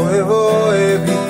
voy, voy, voy.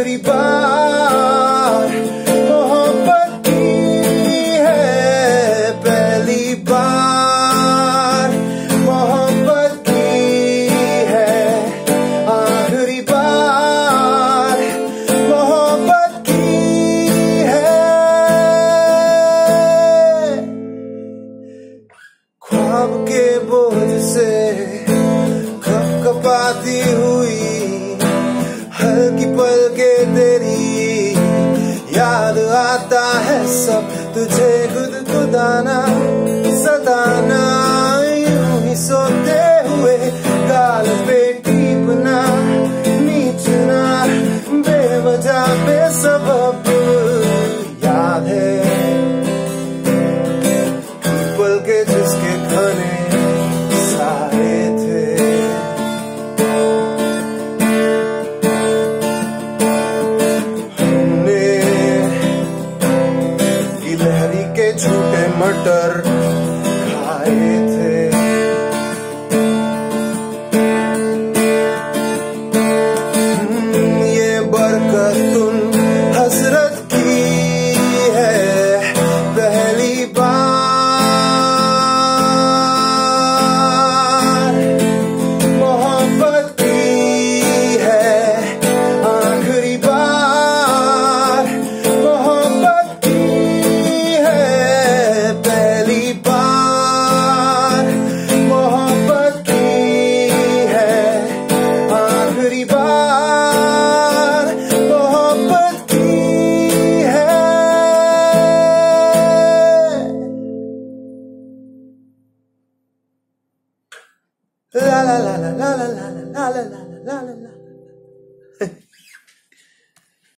आखिरी बार मोहब्बत की है पहली बार। मोहब्बत की है आखिरी बार। मोहब्बत की है। ख्वाब के बोझ से कप कपाती सब तुझे गुदगुदाना सताना 啦啦啦啦啦啦啦啦啦啦啦啦啦。